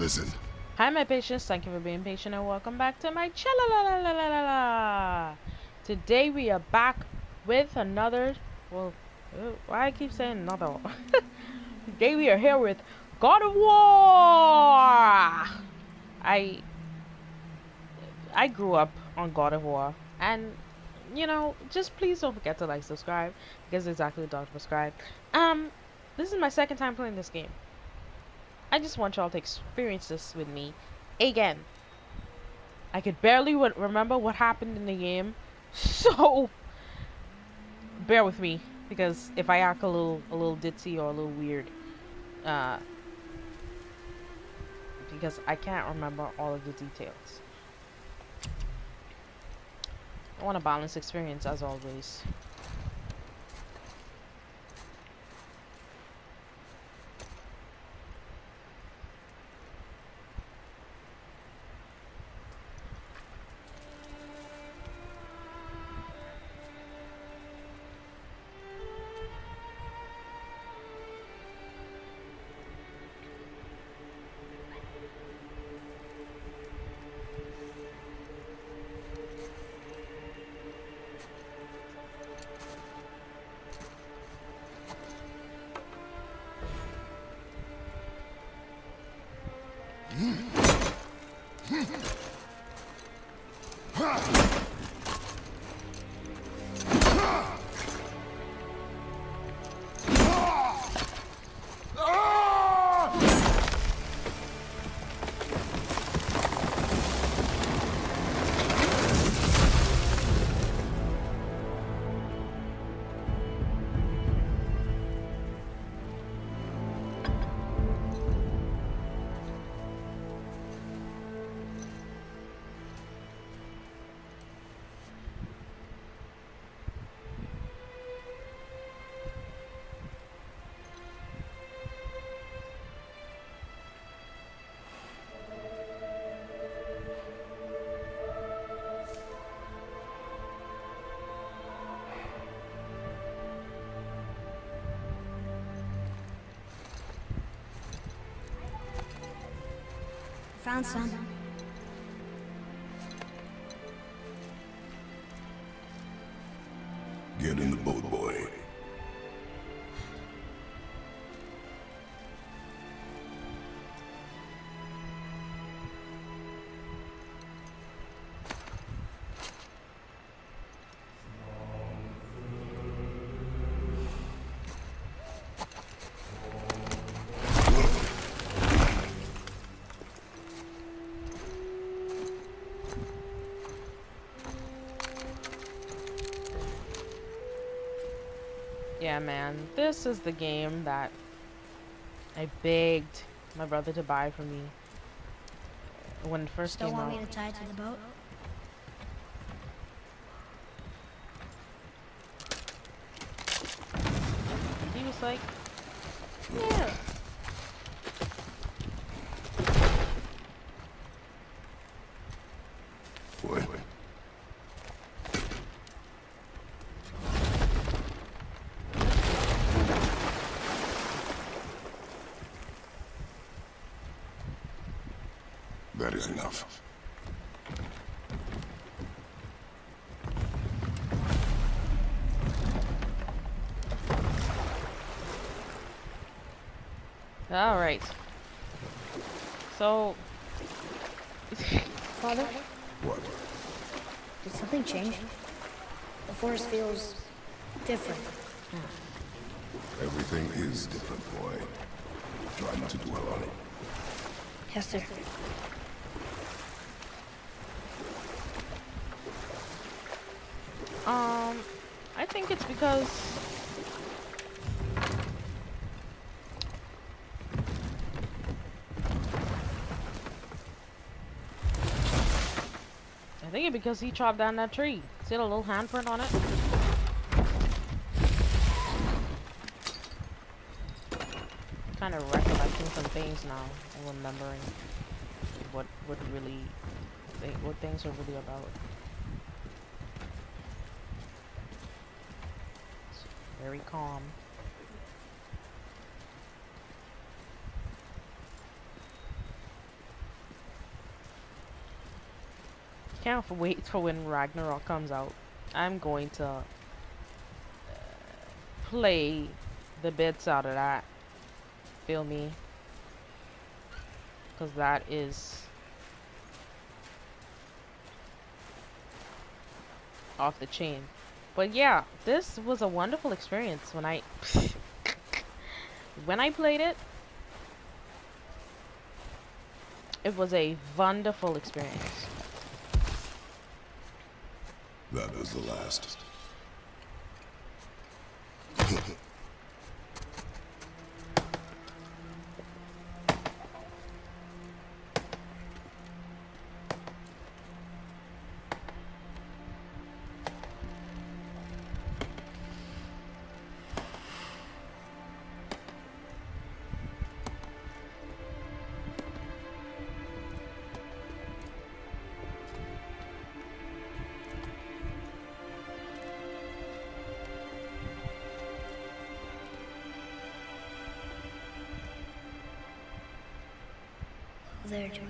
Listen. Hi, my patients. Thank you for being patient and welcome back to my channel. Today we are back with another. Well, uh, why I keep saying another? Today we are here with God of War. I I grew up on God of War, and you know, just please don't forget to like, subscribe. Because exactly what Dr. Subscribe. Um, this is my second time playing this game. I just want y'all to experience this with me again. I could barely remember what happened in the game, so bear with me because if I act a little a little ditzy or a little weird, uh, because I can't remember all of the details. I want a balanced experience as always. Found some. Yeah, man. This is the game that I begged my brother to buy for me when it first Still came want out. me to tie to the boat? He was like, yeah. Boy. That is enough. All right. So, Father, What? did something change? The forest feels different. Everything is different, boy. Try not to dwell on it. Yes, sir. Um, I think it's because I think it because he chopped down that tree. See the little handprint on it? Kind of recollecting some things now and remembering what what really what things are really about. Very calm. Can't wait for when Ragnarok comes out. I'm going to uh, play the bits out of that. Feel me? Because that is off the chain. But yeah, this was a wonderful experience when I when I played it. It was a wonderful experience. That is the last.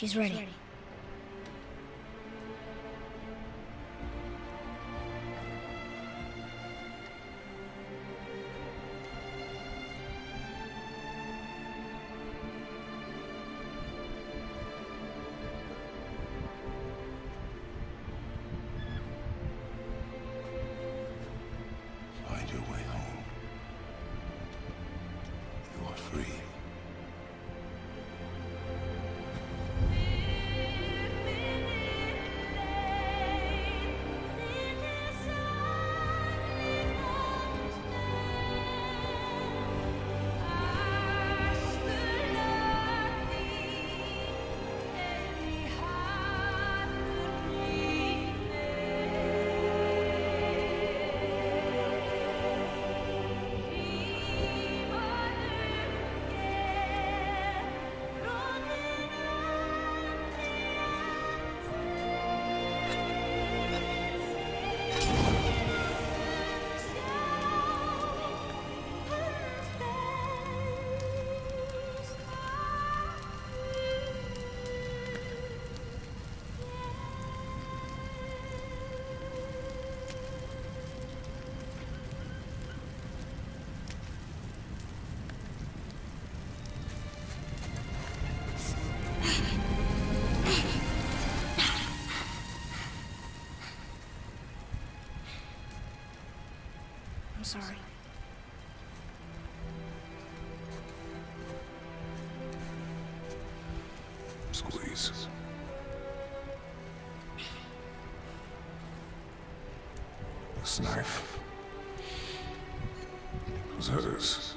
She's ready. Find sorry. Squeeze. This knife was hers.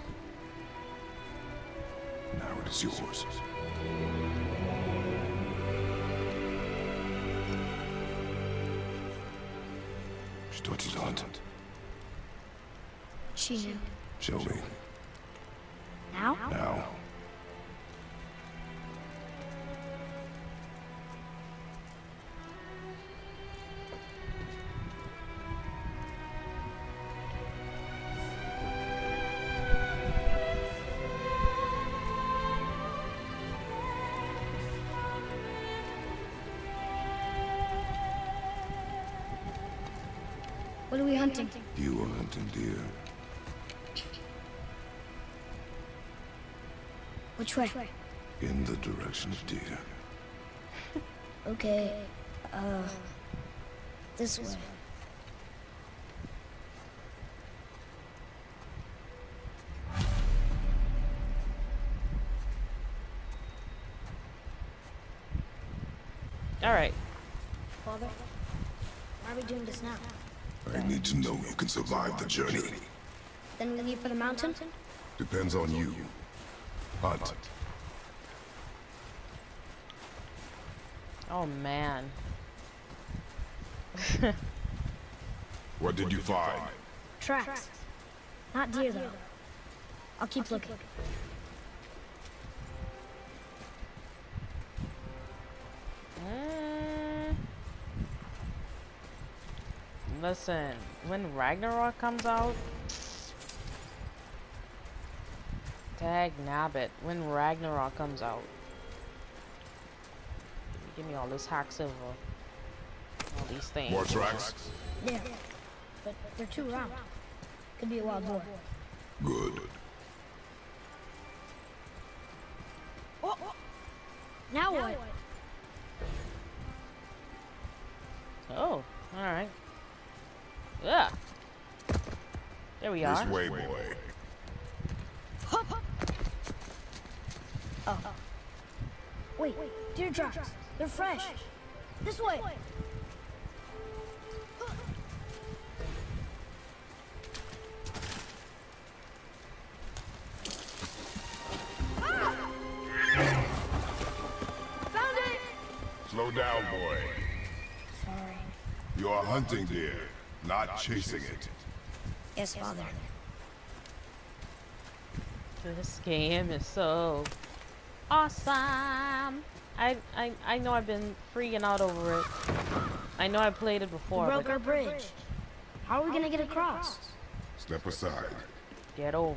Now it is yours. She knew. Show me. Now? Now. What are we hunting? You are hunting deer. Which way? In the direction of Dita. okay, uh, this way. All right. Father, why are we doing this now? I need to know you can survive the journey. Then we leave for the mountain? Depends on you. Hunt. Oh man. What did you find? Tracks. Not deer, though. I'll keep looking. Mm. Listen, when Ragnarok comes out, tag nabbit. When Ragnarok comes out, give me all this hack silver, all these things. More tracks? Yeah. But they're too round. Could be a wild boar. Good. Oh, oh. Now what? Oh, all right. Yeah. There we are. This way, boy. Oh. Wait, deer tracks. They're fresh. This way. Found it! Slow down, boy. Sorry. You are hunting deer, not chasing it. Yes, Father. This game is so awesome. I I I know I've been freaking out over it. I know I played it We before, broke but our bridge. How are we gonna get across? Step aside. get over.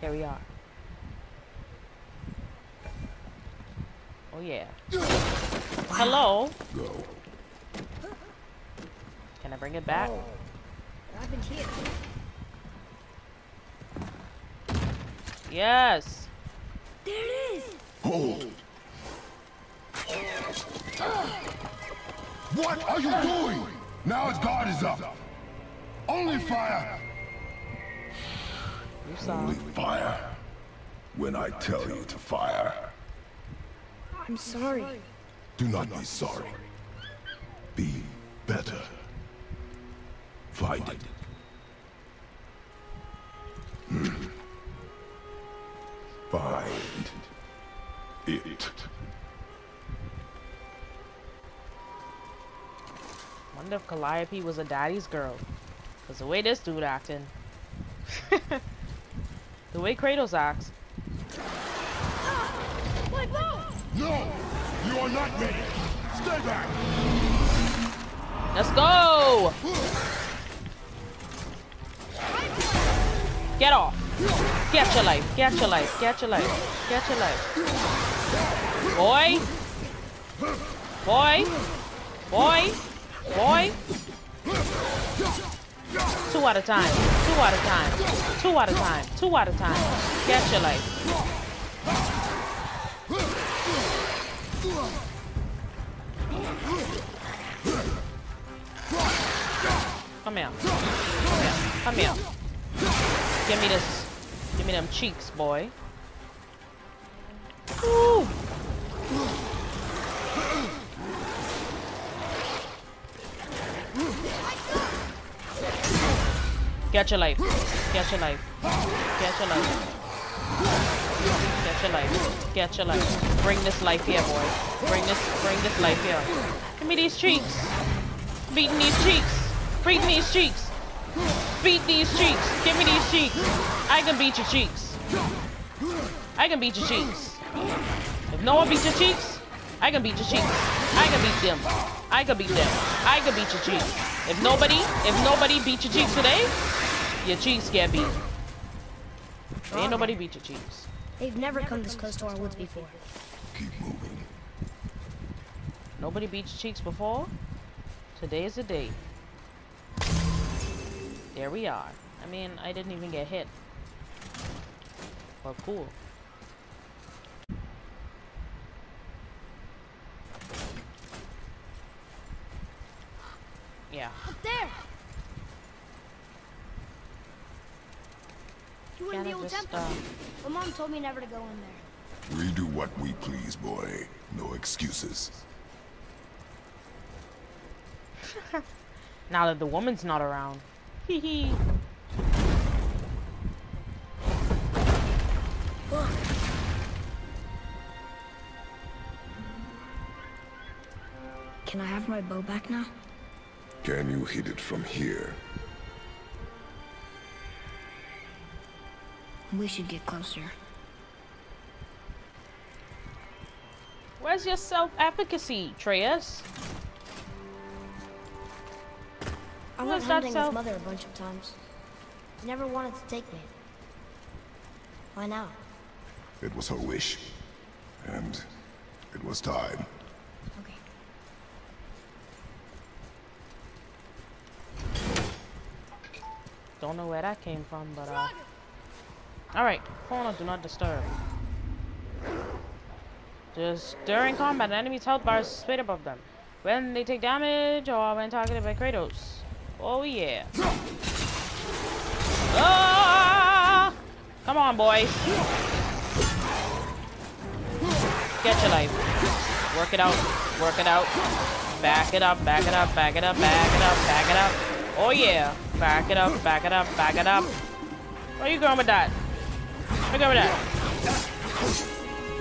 Here we are. Oh yeah. Hello. Go. Can I bring it back? Oh, what happened here? Yes. There it is! Hold. What are you doing? Now his guard is up. Only fire. Only fire. When I tell you to fire, I'm sorry. do not be sorry. Be better. Find it. Hmm. Find it. Wonder if Calliope was a daddy's girl. Cause the way this dude acting. the way Kratos acts. Whoa! No! You are not ready! Stay back! Let's go! Get off! Get your life! Get your life! Get your life! Get your life! Boy! Boy! Boy! Boy! Two at a time. Two at a time. Two at a time. Two at a time. Get your life. Come here. Come here. Come here. Give me this. Give me them cheeks, boy. Get your life. Catch your life. Get your life. Get your life. Get your life. Bring this life here, boy. Bring this bring this life here. Give me these cheeks. Beating these cheeks. Beat these cheeks. Beat these cheeks. Give me these cheeks. I can beat your cheeks. I can beat your cheeks. If no one beats your cheeks, I can beat your cheeks. I can beat them. I can beat them. I can beat your cheeks. If nobody, if nobody beat your cheeks today, your cheeks get beat. Ain't nobody beat your cheeks. They've never come this close to our woods before. Keep moving. Nobody beat your cheeks before. Today is the day. There we are. I mean, I didn't even get hit. But cool. Yeah. Up there! You went in the Kinda old just, temple. uh, My mom told me never to go in there. We do what we please, boy. No excuses. now that the woman's not around. Hee hee. Can I have my bow back now? Can you hit it from here? We should get closer. Where's your self-efficacy, Trius? I Where's went that hunting self- with Mother a bunch of times. She never wanted to take me. Why now? It was her wish. And it was time. Okay. Don't know where that came from, but uh. Alright, corner, do not disturb. Just during combat, an enemy's health bar is straight above them. When they take damage or when targeted by Kratos. Oh yeah. Ah! Come on, boys. Get your life. Work it out. Work it out. Back it up, back it up, back it up, back it up, back it up. Oh yeah. Back it up, back it up, back it up. Where you going with that? Where you going with that?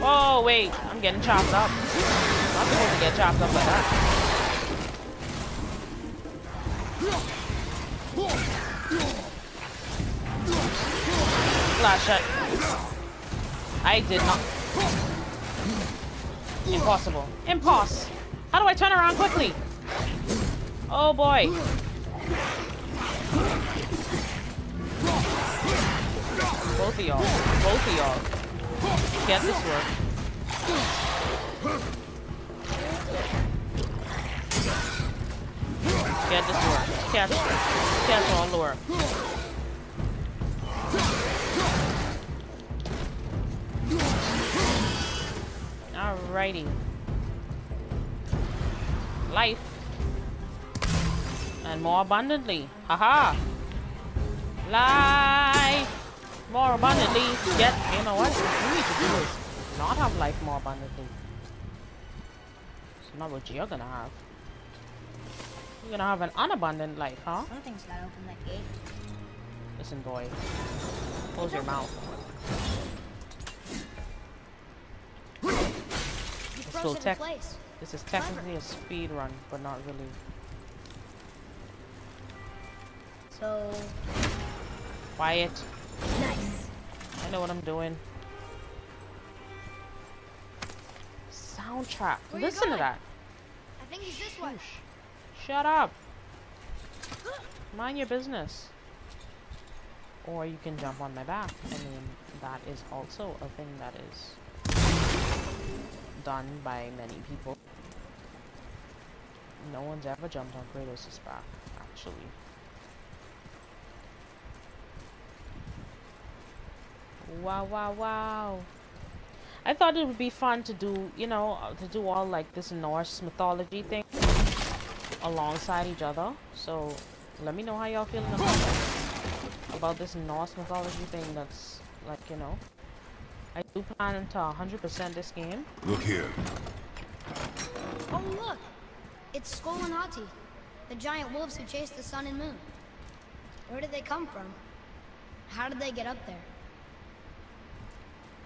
Oh wait, I'm getting chopped up. I'm supposed to get chopped up like that. Flash shot. I did not. Impossible. Imposs. How do I turn around quickly? Oh boy. Both of y'all. Both of y'all. Get this work. Get this work. Catch. Catch all lure. Alrighty. Life. And more abundantly. Haha. Life. More abundantly. Get, you know what? We need to do is not have life more abundantly. It's not what you're gonna have. You're gonna have an unabundant life, huh? Something's gotta open that gate. Listen, boy. Close your mouth. You Let's go froze it in tech. place. This is technically a speed run, but not really. So Quiet. nice. I know what I'm doing. Soundtrack. Where Listen to that. I think he's this way. Shut up. Mind your business. Or you can jump on my back. I mean, that is also a thing that is done by many people. No one's ever jumped on Kratos' back, actually. Wow, wow, wow. I thought it would be fun to do, you know, uh, to do all like this Norse mythology thing alongside each other. So let me know how y'all feeling about that. About this Norse mythology thing that's like, you know. I do plan to 100% this game. Look here. Oh look! It's Sköll and Hati, the giant wolves who chase the sun and moon. Where did they come from? How did they get up there?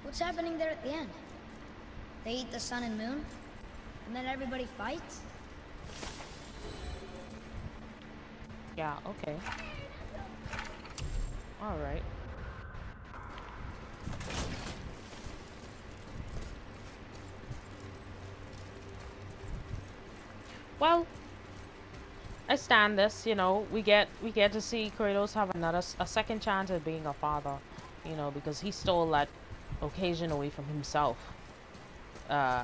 What's happening there at the end? They eat the sun and moon? And then everybody fights? Yeah, okay. Alright. Well, I stand this, you know, we get we get to see Kratos have another a second chance at being a father, you know, because he stole that occasion away from himself. Uh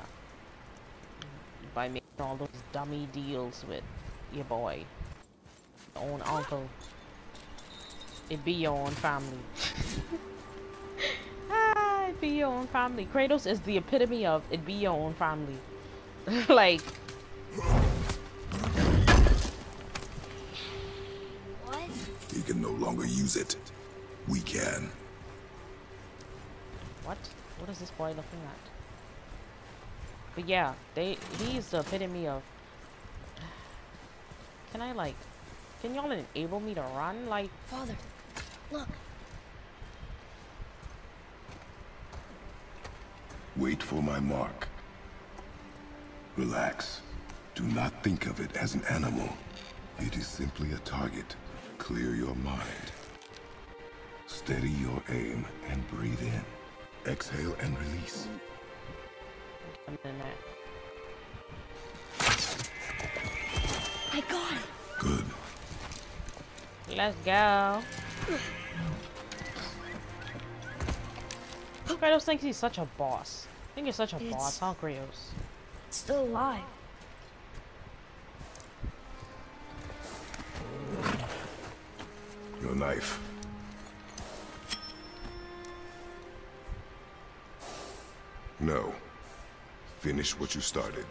by making all those dummy deals with your boy your own uncle. It be your own family. ah, it be your own family. Kratos is the epitome of it be your own family. like, What? He can no longer use it. We can. What? What is this boy looking at? But yeah, they he's the epitome of Can I like, can y'all enable me to run? Like, Father, look. Wait for my mark. Relax. Do not think of it as an animal. It is simply a target. Clear your mind. Steady your aim and breathe in. Exhale and release. I'm in there. I got it. Good. Let's go. Kratos thinks he's such a boss. I think he's such a It's- boss, huh, Kratos? Still alive. Your knife. No. Finish what you started.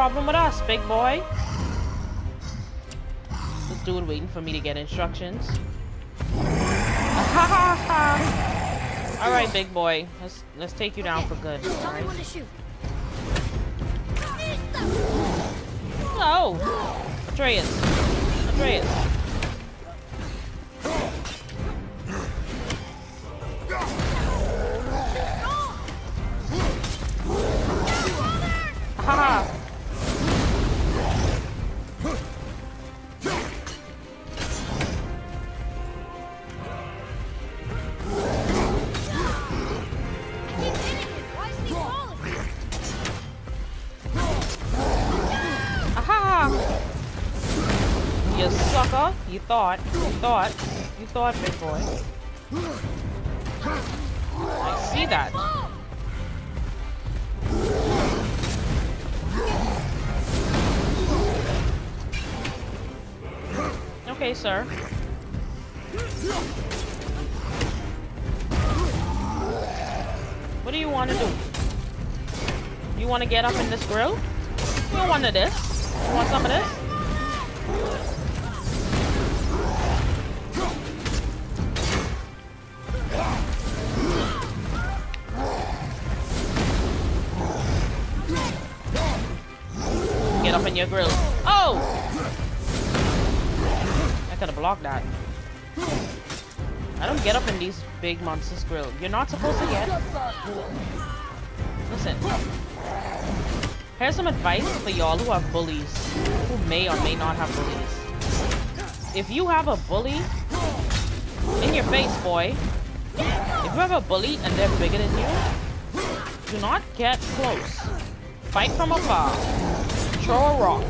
Problem with us, big boy. This dude waiting for me to get instructions. All right, big boy. Let's let's take you down for good. All Tell me right. when to shoot. No, Atreus. Atreus. Thought. You thought. Big boy. I see that. Okay, sir. What do you want to do? You want to get up in this grill? You want of this. You want some of this? Up in your grill. Oh! I could have blocked that. I don't get up in these big monsters' grill. You're not supposed to get. Listen. Here's some advice for y'all who have bullies, who may or may not have bullies. If you have a bully in your face, boy, if you have a bully and they're bigger than you, do not get close. Fight from afar. Throw a rock.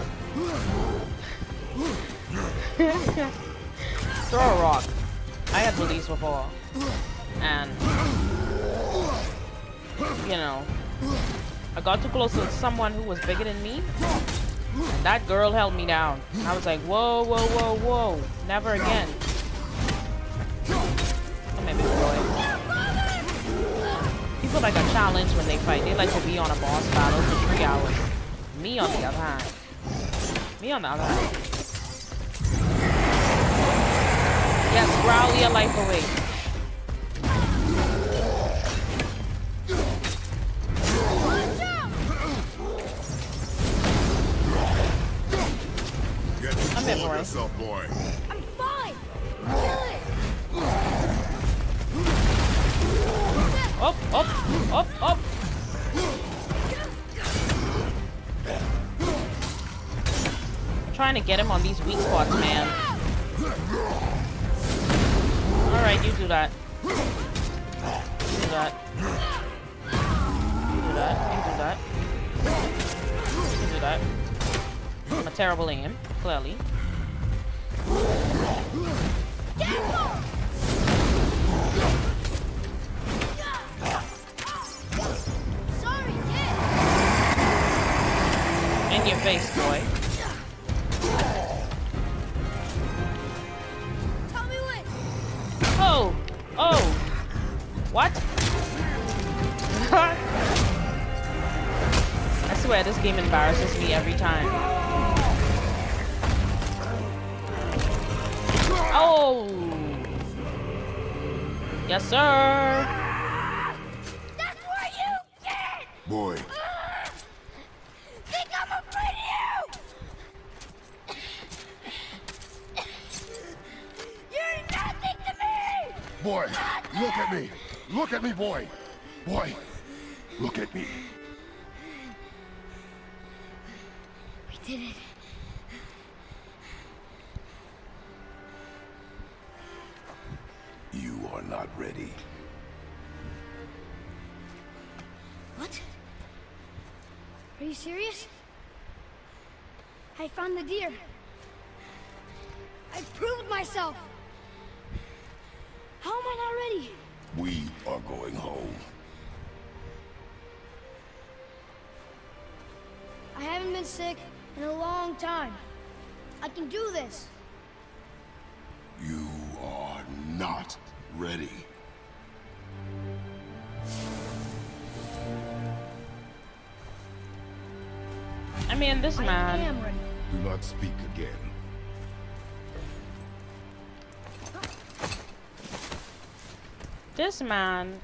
Throw a rock. I had these before. And, you know, I got too close to someone who was bigger than me. And that girl held me down. I was like, whoa, whoa, whoa, whoa. Never again. Come here, boy. People like a challenge when they fight. They like to be on a boss battle for three hours. Me on the other hand. Me on the other hand. Yes, growl a life away. I'm in for yourself, boy. I'm fine. Kill it. Up, up, up, up. Trying to get him on these weak spots, man. Alright, you do that. You do that. You do that. You do that. You do that. I'm a terrible aim, clearly. In your face, boy. Game embarrasses me every time. Oh! Yes, sir! That's for you, kid. Boy, Think I'm afraid of you. You're nothing to me. boy, look at me. Look at me, boy. Boy, look at me. Deer. I proved myself. How am I not ready? We are going home. I haven't been sick in a long time. I can do this. You are not ready. I mean, this I man. Do not speak again. This man.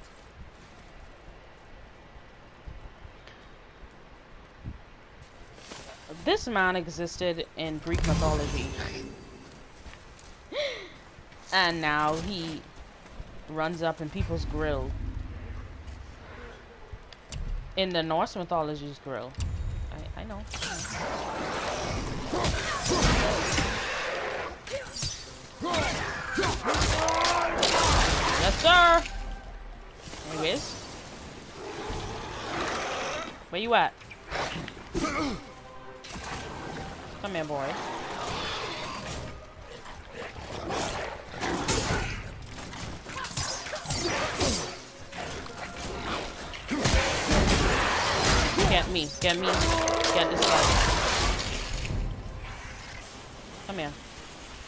This man existed in Greek mythology. and now he runs up in people's grill. In the Norse mythology's grill. I, I know. I know. Yes, sir. Anyways. Where you at? Come here, boy. Get me. Get me. Get this guy. Come here.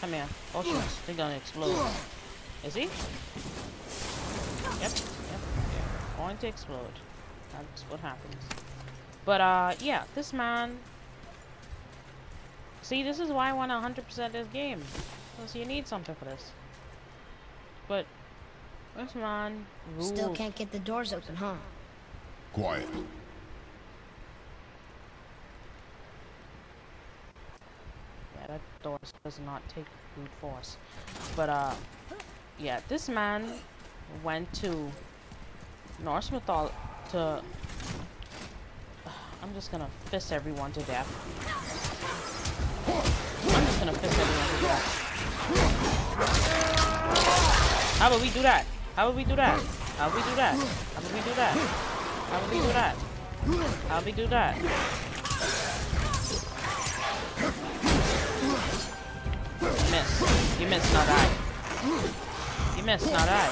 Come here. Oh shit. They're gonna explode. Is he? Yep. Yep. Yeah. Going to explode. That's what happens. But uh yeah, this man See, this is why I want 100% this game. Because you need something for this. But this man rules. Still can't get the doors open, huh? Quiet. That door does not take brute force. But, uh, yeah, this man went to Norse mythology to. I'm just gonna fist everyone to death. I'm just gonna fist everyone to death. How about we do that? How about we do that? How about we do that? How about we do that? How about we do that? How about we do that? You miss. You miss, not I. You miss, not I.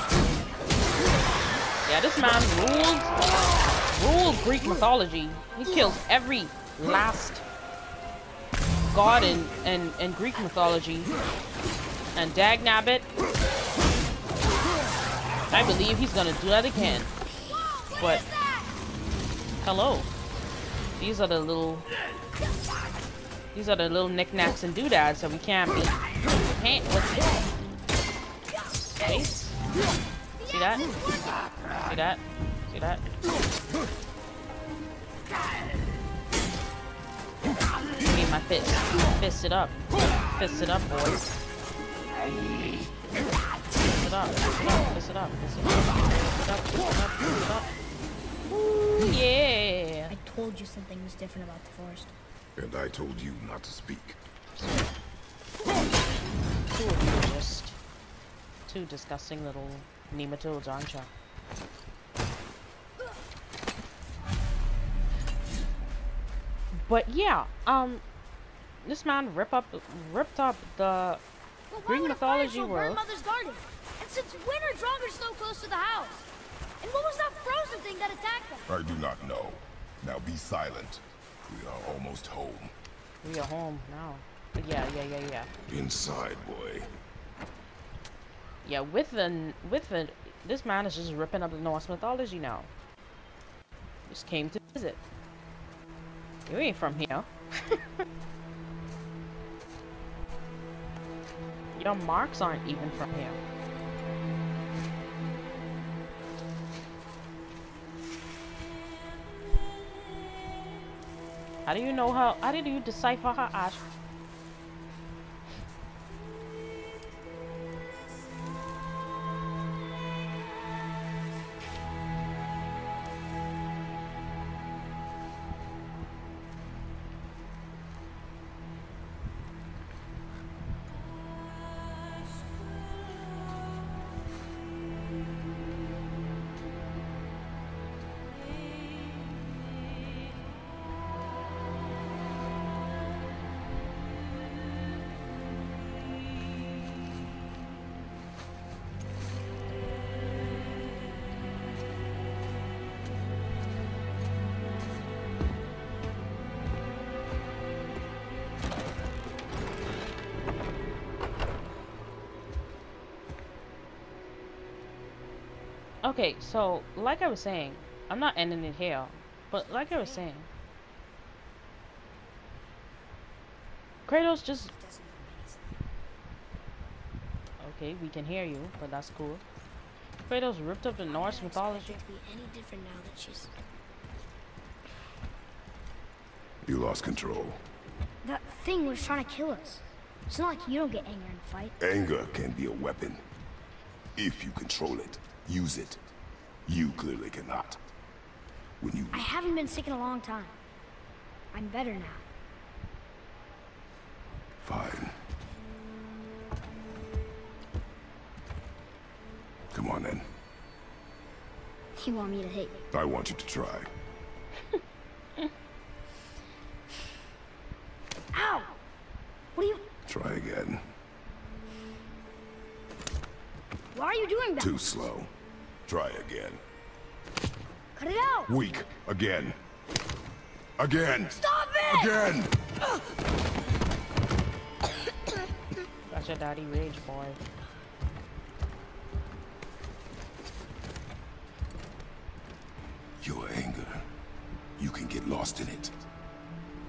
Yeah, this man ruled ruled Greek mythology. He kills every last god in, in, in Greek mythology. And Dag Dagnabbit, I believe he's gonna do that again. But hello. These are the little these are the little knickknacks and doodads that we can't be. Can't. What's this? Face? See that? See that? See that? Need my fist. Fist it up. Fist it up, boys. Fist it up. Fist it up. Fist it up. Fist it up. it up, pick it up, pick it up. Ooh, yeah. I told you something was different about the forest. And I told you not to speak. Two of you are just two disgusting little nematodes, aren't you? But yeah, um, this man rip up, ripped up the But Greek mythology fire world. Mother's garden? And since when are Draugr so close to the house? And what was that frozen thing that attacked them? I do not know. Now be silent. We are almost home. we are home now. Yeah, yeah, yeah, yeah. Inside, boy. Yeah, with the with the this man is just ripping up the Norse mythology now. Just came to visit. You ain't from here. Your marks aren't even from here. How do you know how? How did you decipher her ash? Okay, so like I was saying, I'm not ending it here, but like I was saying, Kratos just okay, we can hear you, but that's cool. Kratos ripped up the Norse mythology. to be any different now that she's... You lost control. That thing was trying to kill us. It's not like you don't get anger in a fight. Anger can be a weapon. If you control it, use it. You clearly cannot. When you I haven't been sick in a long time. I'm better now. fine. Come on then. You want me to hate you? I want you to try. Ow! What are you... Try again. Why are you doing that? Too slow. Try again. Cut it out! Weak. Again. Again. Stop it! Again. That's your daddy rage, boy. Your anger. You can get lost in it.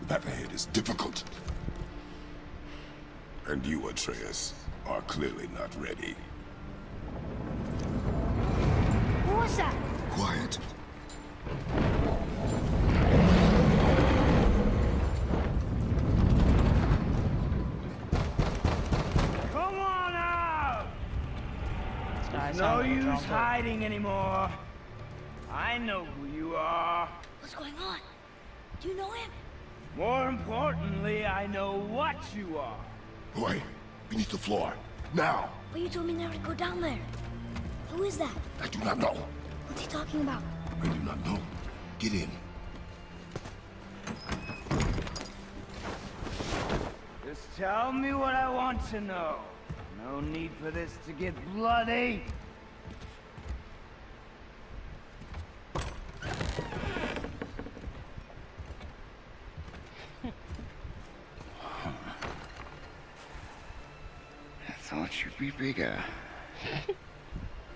The path ahead is difficult. And you, Atreus, are clearly not ready. What was that? Quiet. Come on out! This No sounds like a use drunkard. hiding anymore. I know who you are. What's going on? Do you know him? More importantly, I know what you are. Boy, beneath the floor. Now. But you told me never to go down there. Who is that? I do not know. What's he talking about? I do not know. Get in. Just tell me what I want to know. No need for this to get bloody. I thought you'd be bigger.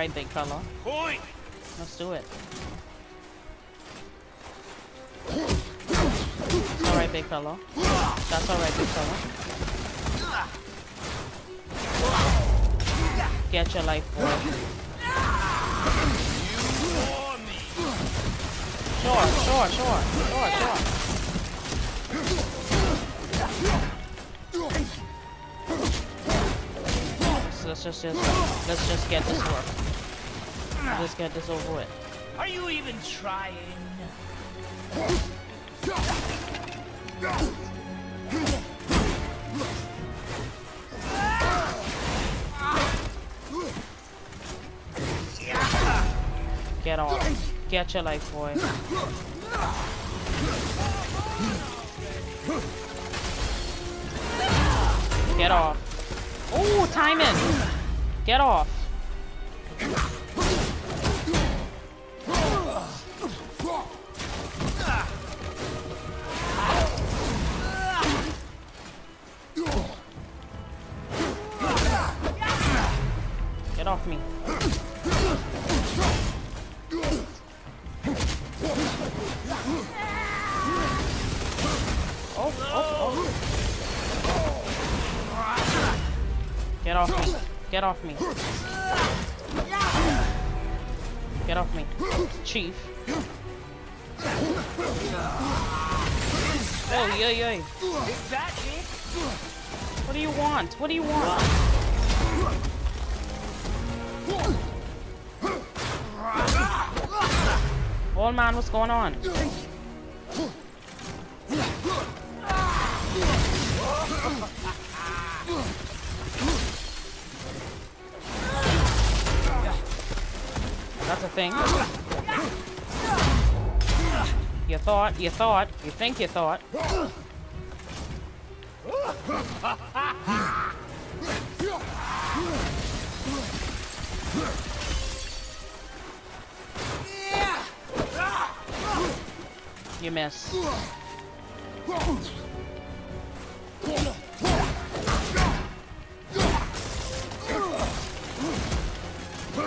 It's alright, big fella. Point! Let's do it. It's alright, big fella. That's alright, big fella. Get your life, boy. Sure, sure, sure, sure, sure. So let's just, just let's just get this work. Let's get this over with. Are you even trying? Get off. Get your life, boy. Get off. Oh, timing. Get off. Chief. Oh, yeah, yeah. Is that it? What do you want? What do you want? Old man, what's going on? You thought, you think you thought. You miss.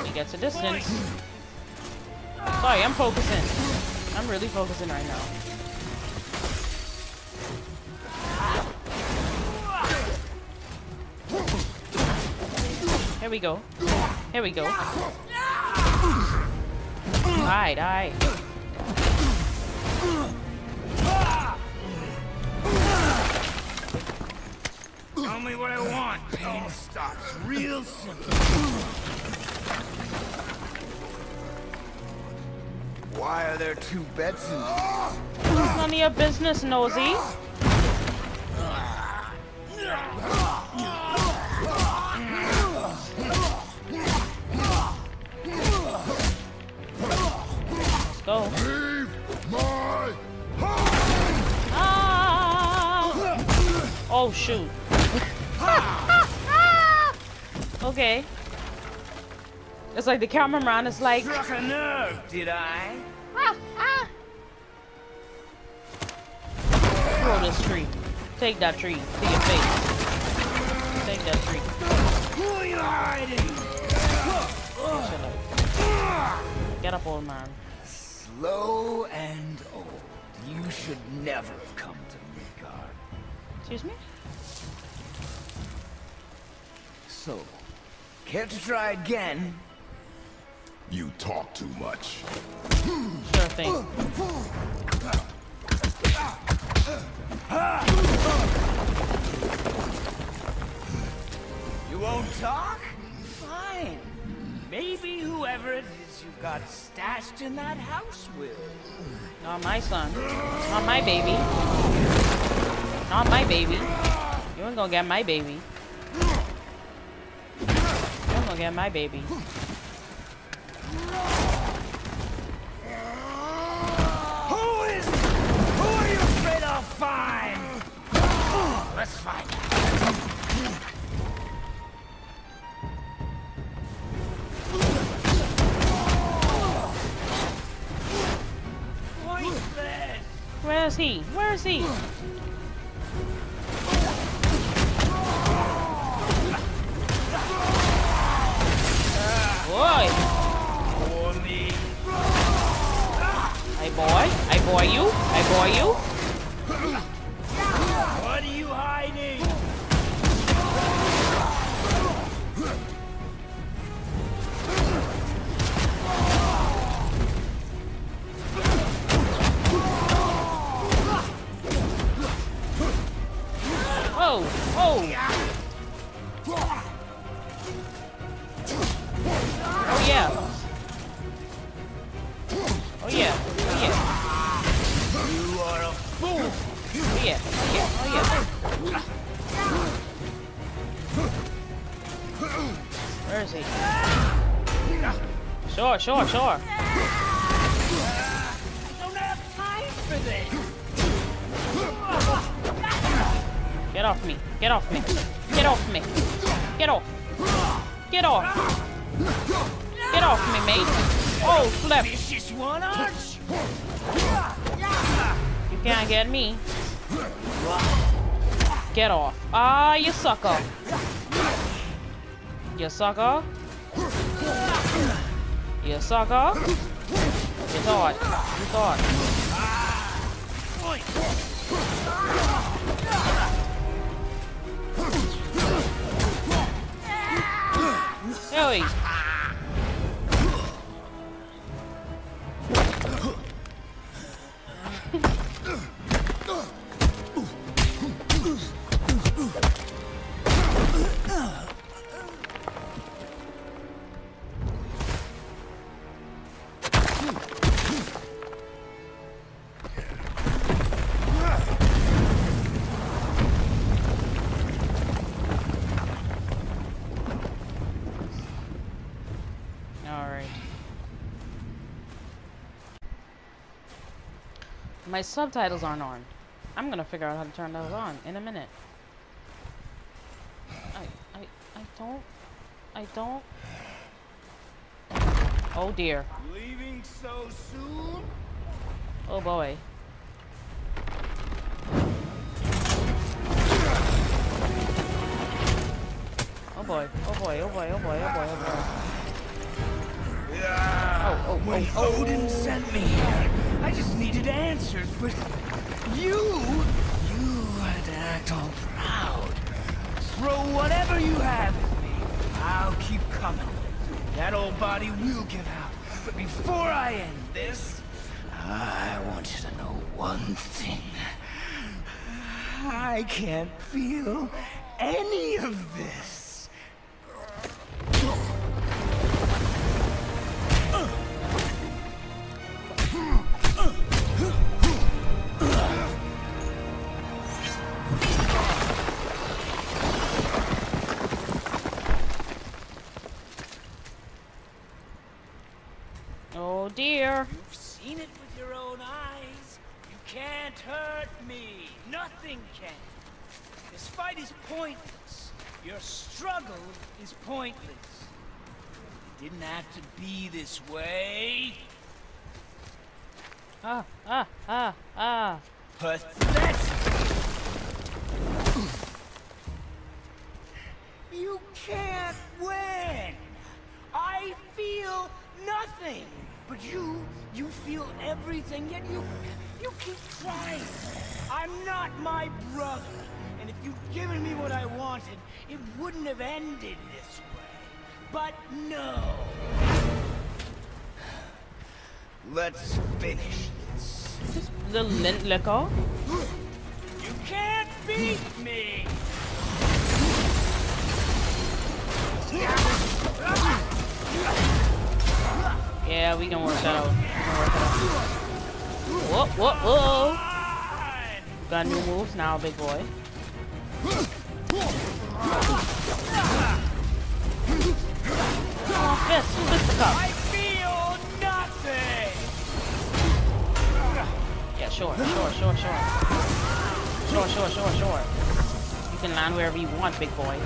He gets a distance. Sorry, I'm focusing. I'm really focusing right now. Here we go. Here we go. Alright, alright. Tell me what I want. Pain stops real simple. Why are there two beds in here? None of your business, nosy. Let's go. Leave my Ah! Oh shoot. okay. It's like the cameraman is like, Struck a nerve, did I? ah, ah. Throw this tree. Take that tree to your face. Take that tree. Who are you hiding? Get up, old man. Slow and old. You should never have come to Midgard. Excuse me? So, care to try again? You talk too much. Sure thing. You won't talk? Fine. Maybe whoever it is you've got stashed in that house will. Not my son. Not my baby. Not my baby. You ain't gonna get my baby. You ain't gonna get my baby. Who is Who are you afraid I'll? Let's find Where is he? Where is he? Boy. Boy. I boy you. I boy you. What are you hiding? Oh. Oh. Oh Sure, sure, sure. I don't have time for this! Get off me. Get off me. Get off me. Get off. Get off. Get off me, mate. Oh, flip. Vicious one? You can't get me. Get off. Ah, you sucker. You sucker. You sucker. You thought. You thought. Hey. My subtitles aren't on. I'm gonna figure out how to turn those on in a minute. I, I, I don't, I don't. Oh dear. Leaving so soon? Oh boy. Oh boy, oh boy, oh boy, oh boy, oh boy, oh boy. Oh, oh, When oh, oh. Odin sent me here, I just needed answers, but you, you had to act all proud. Throw whatever you have at me. I'll keep coming. That old body will give out. But before I end this, I want you to know one thing. I can't feel any of this. Can. This fight is pointless. Your struggle is pointless. It Didn't have to be this way. Ah, ah, ah, ah. Pathetic! You can't win! I feel nothing! But you, you feel everything, yet you, you keep trying. I'm not my brother, and if you'd given me what I wanted, it wouldn't have ended this way. But no! Let's finish this. Just little lint liquor. You can't beat me! Yeah, we can work out. We can work that out. Whoa, whoa, whoa. Got new moves now, big boy. On, fist, fist the cup. I feel nothing! Yeah, sure, sure, sure, sure. Sure, sure, sure, sure. You can land wherever you want, big boy.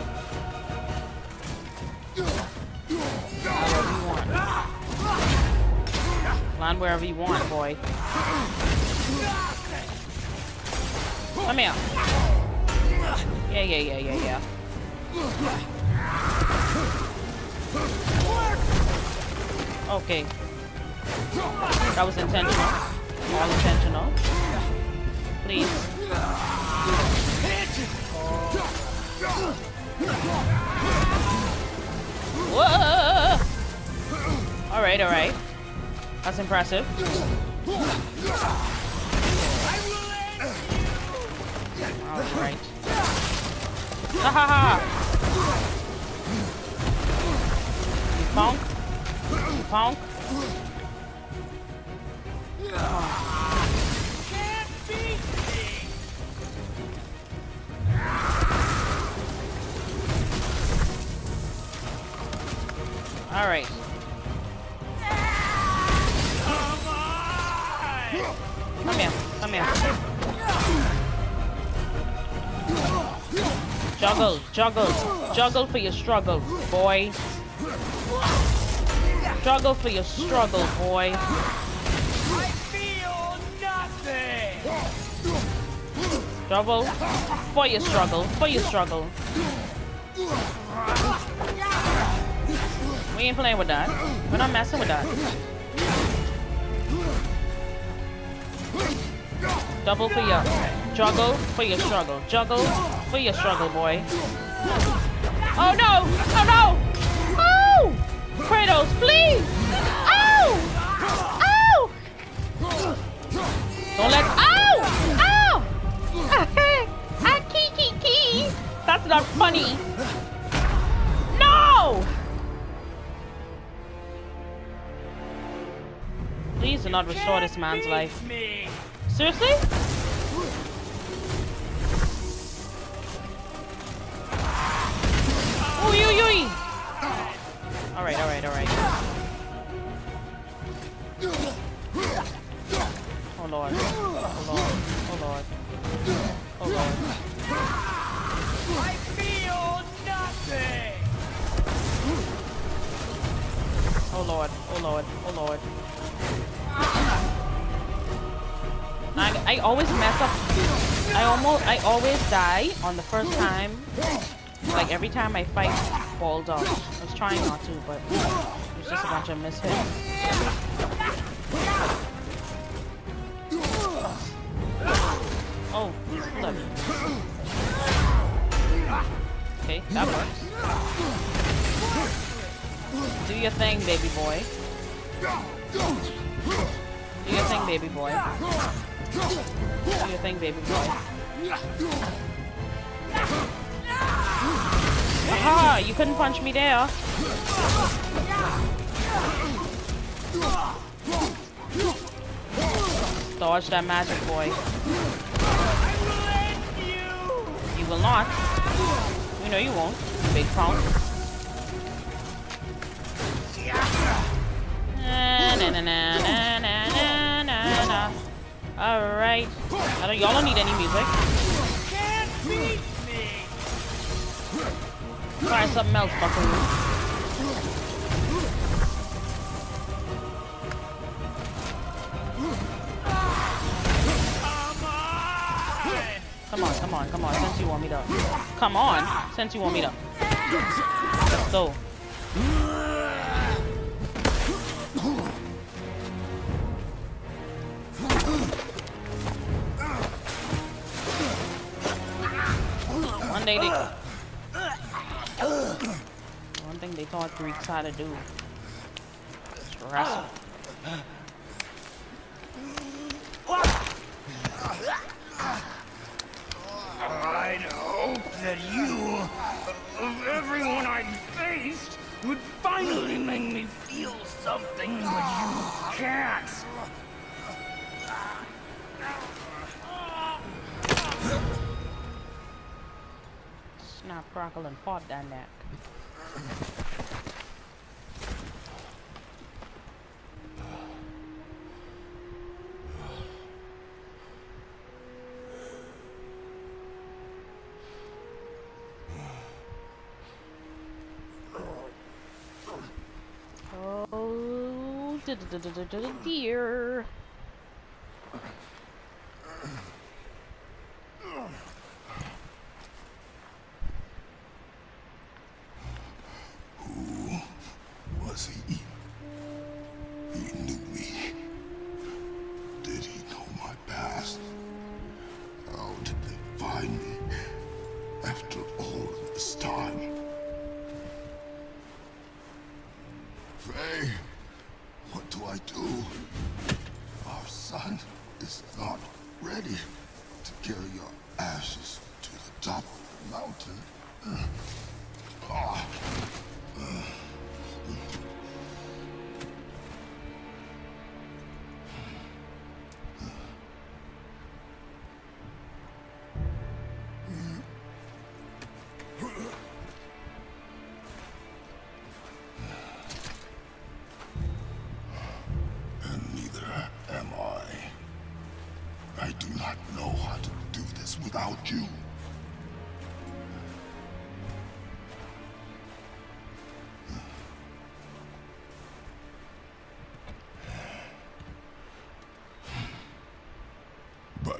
Wherever you want. Land wherever you want, boy. Come here. Yeah, yeah, yeah, yeah, yeah. Okay. That was intentional. All intentional. Please. Whoa! Alright, alright. That's impressive. Alright. Ha ha ha! Punk? Punk? Can't beat me! Alright. Come here. Come here. Juggle, juggle, juggle for your struggle, boy. Struggle for your struggle, boy. I feel nothing! Struggle for your struggle, for your struggle. We ain't playing with that. We're not messing with that. Double for your juggle for your struggle. Juggle for your struggle, boy. Oh no! Oh no! Oh! Kratos, please! Oh! Oh! Don't let. Ow! Ow! Ah, key, key, key. That's not funny. No! Please do not restore this man's life. Seriously? Lord. Oh lord. Oh lord. I, I always mess up. I almost I always die on the first time. Like every time I fight down. I was trying not to, but it's just a bunch of mishits. Oh, look. Okay, that works. Do your thing, baby boy. Do your thing, baby boy. Do your thing, baby boy. Aha! You couldn't punch me there. Dodge that magic boy. I will end you! You will not. You know you won't. Big punk. Alright. I don't y'all don't need any music. Try something else, buckaroo. Come on, come on, come on, since you want me to. Come on, since you want me to. Let's go. One they. Uh, One thing they taught Greeks how to do is wrestle. I'd hope that you, of everyone I've faced, would finally make me feel something, but you can't. Snap, crackle, and pop that. Oh, dear.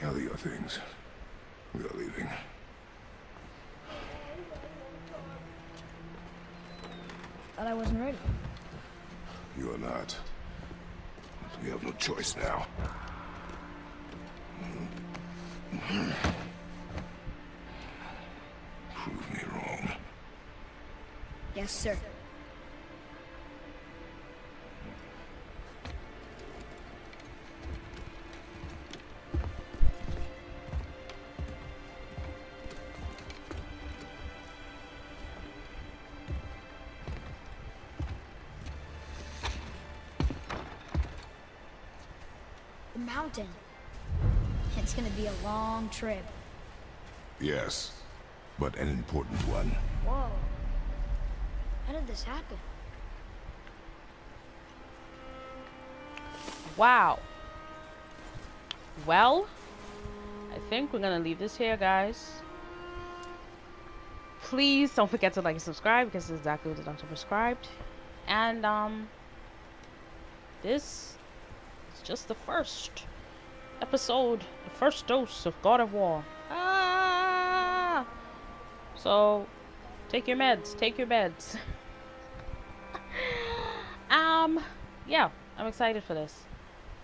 Gather your things. We are leaving. Thought I wasn't ready. You are not. We have no choice now. Prove me wrong. Yes, sir. Long trip. Yes, but an important one. Whoa. How did this happen? Wow. Well, I think we're gonna leave this here, guys. Please don't forget to like and subscribe because it's exactly what the doctor prescribed. And um, this is just the first episode, the first dose of God of War. Ah! So, take your meds. Take your meds. um, yeah, I'm excited for this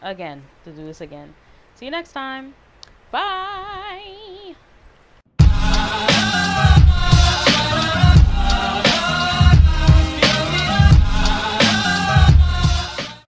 again to do this again. See you next time. Bye.